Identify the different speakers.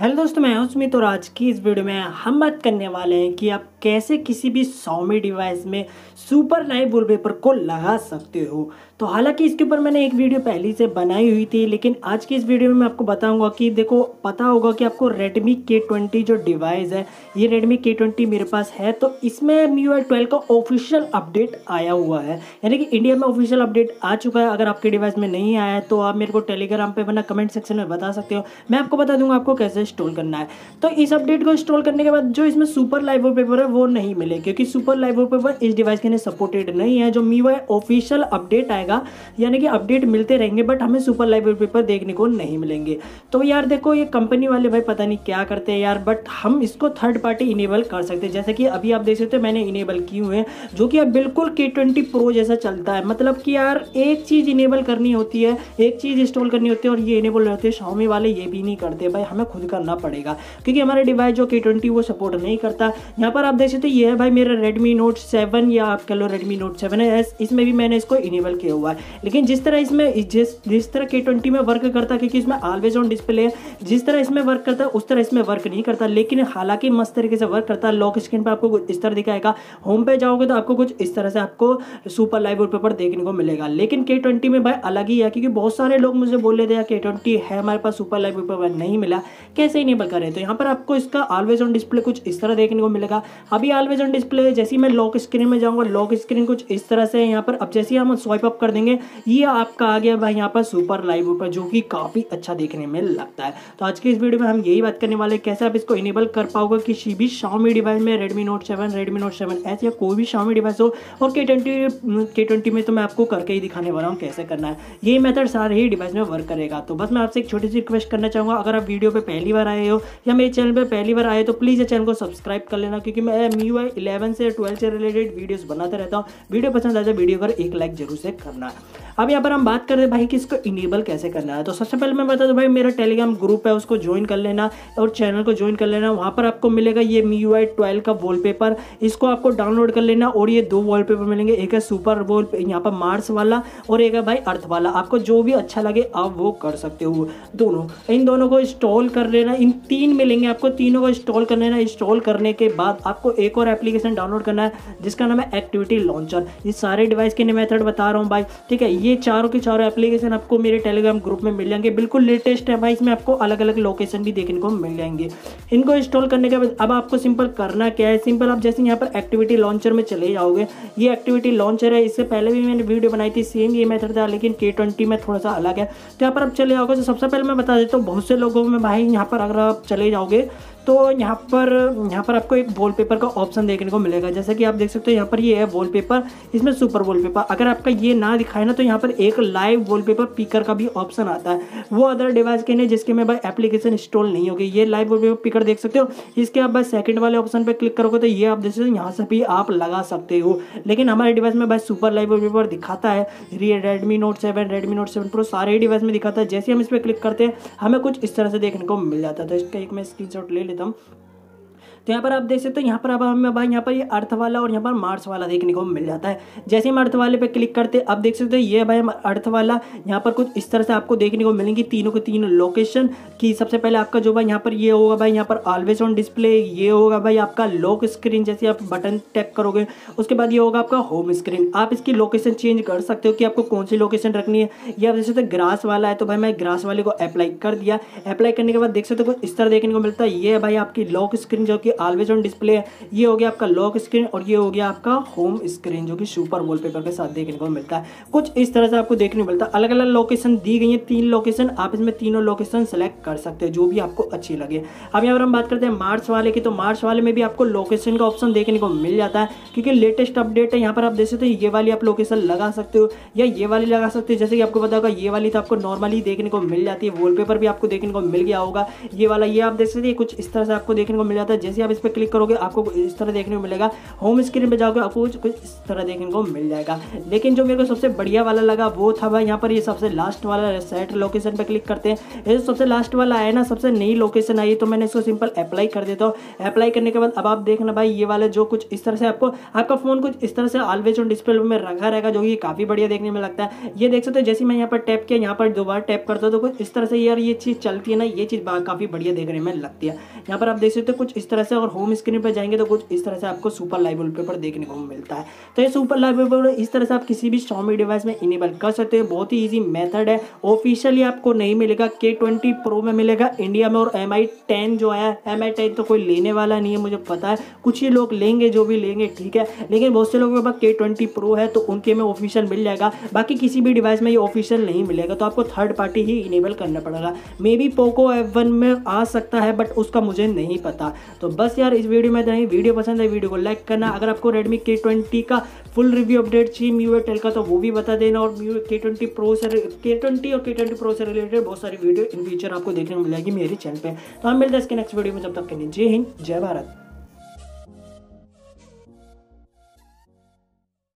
Speaker 1: Hello दोस्तों, मैं उसमित और आज की इस वीडियो में हम बात करने वाले हैं कि आप कैसे किसी भी सौमी डिवाइस में सुपर लाइव वॉलपेपर को लगा सकते हो। तो हालाँकि इसके ऊपर मैंने एक वीडियो पहले से बनाई हुई थी, लेकिन आज की इस वीडियो में मैं आपको बताऊँगा कि देखो, पता होगा कि आपको Redmi K20 जो डिवाइस है, ये Redmi K20 मेरे पास है तो इसमें MIUI 12 का ऑफिशियल अपडेट आया हुआ है। यानी कि इंडिया में ऑफिशियल अपडेट आ चुका है। अगर आपके डिवाइस में नहीं आया है तो आप मेरे को टेलीग्राम पर वरना कमेंट सेक्शन में बता सकते हो। मैं आपको बता दूँगा आपको कैसे इंस्टॉल करना है। तो इस अपडेट को इंस्टॉल करने के बाद जो इसमें सुपर लाइव पेपर है, वो नहीं मिले, क्योंकि सुपर लाइव वॉलपेपर इस डिवाइस के लिए सपोर्टेड नहीं है। जो मी ऑफिशियल अपडेट आएगा, यानी कि अपडेट मिलते रहेंगे बट हमें सुपर लाइव पेपर देखने को नहीं मिलेंगे। तो यार देखो, ये कंपनी वाले भाई पता नहीं क्या करते हैं यार बट हम इसको थर्ड पार्टी इनेबल कर सकते हैं। जैसे कि अभी आप देख सकते हो, मैंने इनेबल किए हुए हैं, जो कि अब बिल्कुल के ट्वेंटी प्रो जैसा चलता है। मतलब कि यार, एक चीज़ इनेबल करनी होती है, एक चीज़ इंस्टॉल करनी होती है, और ये इनेबल रहते हैं शामी वाले ये भी नहीं करते। भाई, हमें खुद करना पड़ेगा पड़ेगा। क्योंकि हमारा डिवाइस जो के ट्वेंटी वो सपोर्ट नहीं करता। यहाँ पर आप देख सकते ये है भाई मेरा रेडमी नोट सेवन या आप कह लो रेडमी नोट सेवन एस इसमें भी मैंने इसको इनेबल किया हुआ है। लेकिन जिस तरह इसमें, जिस जिस तरह के ट्वेंटी में वर्क करता, क्योंकि इसमें ऑलवेज ऑन डिस्प्ले है, जिस तरह इसमें वर्क करता है उस तरह इसमें वर्क नहीं करता। लेकिन हालाँकि मस्त तरीके से वर्क करता है लॉक स्क्रीन पर आपको इस तरह दिखाएगा। होम पे जाओगे तो आपको कुछ इस तरह से आपको सुपर लाइव वॉलपेपर देखने को मिलेगा। लेकिन के ट्वेंटी में भाई अलग ही है, क्योंकि बहुत सारे लोग मुझे बोल रहे थे के ट्वेंटी है, हमारे पास सुपर लाइव वॉलपेपर नहीं मिला। कैसे इनेबल करें तो यहाँ पर आपको इसका ऑलवेज ऑन डिस्प्ले कुछ इस तरह देखने को मिलेगा। अभी ऑलवेज ऑन डिस्प्ले जैसे मैं लॉक स्क्रीन में जाऊँगा लॉक स्क्रीन कुछ इस तरह से यहाँ पर। अब जैसे हम स्वाइप अप कर देंगे, ये आपका आ गया भाई यहाँ पर सुपर लाइव ऊपर, जो कि काफ़ी अच्छा देखने में लगता है। तो आज की इस वीडियो में हम यही बात करने वाले कैसे आप इसको इनेबल कर पाओगे किसी भी शामी डिवाइस में Redmi Note seven Redmi Note seven S या कोई भी शामी डिवाइस हो। और के ट्वेंटी के ट्वेंटी में तो मैं आपको करके ही दिखाने वाला हूँ कैसे करना है। ये मेथड सारे ही डिवाइस में वर्क करेगा। तो बस मैं आपसे एक छोटी सी रिक्वेस्ट करना चाहूँगा, अगर आप वीडियो पे पहली बार आए हो, या मेरे चैनल पर पहली बार आए तो प्लीज़ ये चैनल को सब्सक्राइब कर लेना, क्योंकि मैं, मी वाई इलेवन से ट्वेल्थ से रिलेटेड वीडियोस बनाते रहता हूँ। वीडियो पसंद आए तो वीडियो पर एक लाइक ज़रूर से करना। अब यहाँ पर हम बात करते हैं भाई कि इसको इनेबल कैसे करना है। तो सबसे पहले मैं बता दूँ भाई, मेरा टेलीग्राम ग्रुप है, उसको ज्वाइन कर लेना और चैनल को ज्वाइन कर लेना। वहाँ पर आपको मिलेगा ये मी यू ट्वेल्व का वॉलपेपर इसको आपको डाउनलोड कर लेना और ये दो वॉलपेपर मिलेंगे। एक है सुपर वॉल यहाँ पर मार्स वाला और एक है भाई अर्थ वाला। आपको जो भी अच्छा लगे आप वो कर सकते हो। दोनों, इन दोनों को इंस्टॉल कर लेना। इन तीन मिलेंगे आपको, तीनों को इंस्टॉल कर लेना इंस्टॉल करने के बाद आपको एक और एप्लीकेशन डाउनलोड करना है, जिसका नाम है एक्टिविटी लॉन्चर ये सारे डिवाइस के मेथड बता रहा हूँ भाई, ठीक है? ये चारों के चारों एप्लीकेशन आपको मेरे टेलीग्राम ग्रुप में मिल जाएँगे। बिल्कुल लेटेस्ट है भाई, इसमें आपको अलग अलग लोकेशन भी देखने को मिल जाएँगे। इनको इंस्टॉल करने के बाद, अब आपको सिंपल करना क्या है? सिंपल आप जैसे यहाँ पर एक्टिविटी लॉन्चर में चले जाओगे। ये एक्टिविटी लॉन्चर है, इससे पहले भी मैंने वीडियो बनाई थी सेम ये मेथड था, लेकिन के में थोड़ा सा अलग है। तो यहाँ पर आप चले जाओगे तो सबसे पहले मैं बता देता हूँ, बहुत से लोगों में भाई, यहाँ पर अगर आप चले जाओगे तो यहाँ पर यहाँ पर आपको एक वॉलपेपर का ऑप्शन देखने को मिलेगा। जैसे कि आप देख सकते हो, यहाँ पर ये है वॉलपेपर इसमें सुपर वॉलपेपर अगर आपका ये ना दिखाए ना तो यहाँ पर एक लाइव वॉलपेपर पिकर का भी ऑप्शन आता है। वो अदर डिवाइस के लिए जिसके में भाई एप्लीकेशन इंस्टॉल नहीं होगी। ये लाइव वॉलपेपर पिकर देख सकते हो। इसके आप बस सेकंड वाले ऑप्शन पर क्लिक करोगे तो ये आप देख सकते हो, यहाँ से भी आप लगा सकते हो। लेकिन हमारे डिवाइस में भाई सुपर लाइव वॉलपेपर दिखाता है। Redmi Note seven Redmi Note seven Pro सारे डिवाइस में दिखाता है। जैसे हम इस पर क्लिक करते हैं, हमें कुछ इस तरह से देखने को मिल जाता है। तो इसका एक मैं स्क्रीन ले लेता हूँ तो यहाँ पर आप देख सकते हो, यहाँ पर अब हमें भाई यहाँ पर ये अर्थ वाला और यहाँ पर मार्स वाला देखने को मिल जाता है। जैसे हम अर्थ वाले पे क्लिक करते हैं अब देख सकते हो, ये भाई अर्थ वाला, यहाँ पर कुछ इस तरह से आपको देखने को मिलेंगी, तीनों के तीन लोकेशन की सबसे पहले आपका जो भाई यहाँ पर ये होगा भाई, यहाँ पर ऑलवेज ऑन डिस्प्ले ये होगा भाई आपका लॉक स्क्रीन जैसे आप बटन टैप करोगे, उसके बाद ये होगा आपका होम स्क्रीन आप इसकी लोकेशन चेंज कर सकते हो कि आपको कौन सी लोकेशन रखनी है। ये आप देख सकते ग्रास वाला है तो भाई मैं ग्रास वाले को अप्लाई कर दिया। अप्लाई करने के बाद देख सकते हो इस तरह देखने को मिलता है। ये भाई आपकी लॉक स्क्रीन जो कि ऑलवेज ऑन डिस्प्ले है। ये हो गया आपका लॉक स्क्रीन और ये हो गया आपका होम स्क्रीन जो कि सुपर वॉलपेपर के साथ देखने को मिलता है। कुछ इस तरह से आपको देखने को मिलता है। अलग अलग लोकेशन दी गई है, तीन लोकेशन आप इसमें तीनों लोकेशन सेलेक्ट कर सकते हैं, जो भी आपको अच्छी लगे। अब यहाँ पर हम बात करते हैं मार्च वाले की। तो मार्च वाले में भी आपको लोकेशन का ऑप्शन देखने को मिल जाता है, क्योंकि लेटेस्ट अपडेट है। यहाँ पर आप देख सकते हो, ये वाली आप लोकेशन लगा सकते हो या ये वाली लगा सकते हो। जैसे कि आपको पता होगा, ये वाली तो आपको नॉर्मली देखने को मिल जाती है। वॉलपेपर भी आपको देखने को मिल गया होगा। ये वाला ये आप देख सकते हैं, कुछ इस तरह से आपको देखने को मिल जाता है। जैसे जैसे आप इस पर क्लिक करोगे, आपको इस तरह देखने को मिलेगा। होम स्क्रीन पर जाओगे, आपको कुछ कुछ इस तरह देखने को मिल जाएगा। लेकिन जो मेरे को सबसे बढ़िया वाला लगा, वो था भाई, यहाँ पर ये सबसे लास्ट वाला सेट लोकेशन पर क्लिक करते हैं। ये सबसे लास्ट वाला आया ना, सबसे नई लोकेशन आई तो मैंने इसको सिंपल अप्लाई कर देता हूँ। अप्लाई करने के बाद अब आप देखना भाई, ये वाले जो कुछ इस तरह से आपको, आपका फ़ोन कुछ इस तरह से ऑलवेज ऑन डिस्प्ले में रखा रहेगा, जो कि काफ़ी बढ़िया देखने में लगता है। ये देख सकते हो, जैसे मैं यहाँ पर टैप किया, यहाँ पर दोबारा टैप करता हूँ तो कुछ इस तरह से यार ये चीज़ चलती है ना, ये चीज़ काफ़ी बढ़िया देखने में लगती है। यहाँ पर आप देख सकते हो, कुछ इस तरह से अगर होम स्क्रीन पर जाएँगे तो कुछ इस तरह से आपको सुपर लाइव वॉलपेपर देखने को मिलता है। तो ये सुपर लाइव वॉलपेपर इस तरह से आप किसी भी शॉमी डिवाइस में इनेबल कर सकते हो। बहुत ही ईजी मेथड है। ऑफिशियली आपको नहीं मिलेगा। के ट्वेंटी प्रो में मिलेगा। इंडिया में और एम आई टेन जो है एम आई टेन तो कोई लेने वाला नहीं है, मुझे पता है। कुछ ही लोग लेंगे, जो भी लेंगे, ठीक है। लेकिन बहुत से लोगों के पास के ट्वेंटी प्रो है तो उनके में ऑफिशियल मिल जाएगा। बाकी किसी भी डिवाइस में ये ऑफिशियल नहीं मिलेगा तो आपको थर्ड पार्टी ही इनेबल करना पड़ेगा। मे बी पोको एफ़ में आ सकता है बट उसका मुझे नहीं पता। तो बस यार, इस वीडियो में नहीं वीडियो पसंद है, वीडियो को लाइक करना। अगर आपको रेडमी के ट्वेंटी का फुल रिव्यू अपडेट चाहिए म्यू टेल का तो वो भी बता देना। और मी के ट्वेंटी प्रो से के ट्वेंटी और के ट्वेंटी प्रो से रिलेटेड बहुत सारी वीडियो इन फ्यूचर आपको देखने को मिलेगी मेरे चैनल पर तो हम मिलते हैं इसके नेक्स्ट वीडियो में। जब तक के लिए जय हिंद, जय भारत।